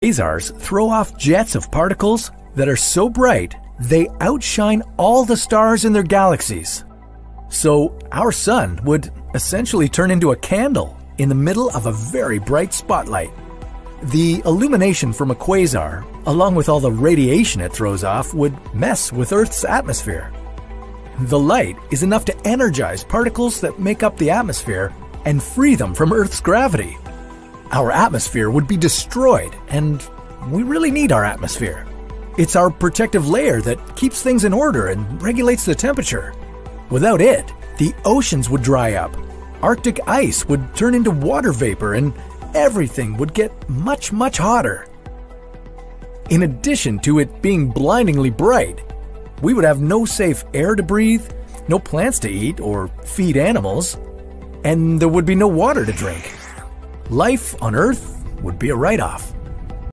Quasars throw off jets of particles that are so bright they outshine all the stars in their galaxies. So, our sun would essentially turn into a candle in the middle of a very bright spotlight. The illumination from a quasar, along with all the radiation it throws off, would mess with Earth's atmosphere. The light is enough to energize particles that make up the atmosphere and free them from Earth's gravity. Our atmosphere would be destroyed, and we really need our atmosphere. It's our protective layer that keeps things in order and regulates the temperature. Without it, the oceans would dry up, Arctic ice would turn into water vapor, and everything would get much, much hotter. In addition to it being blindingly bright, we would have no safe air to breathe, no plants to eat or feed animals, and there would be no water to drink. Life on Earth would be a write off.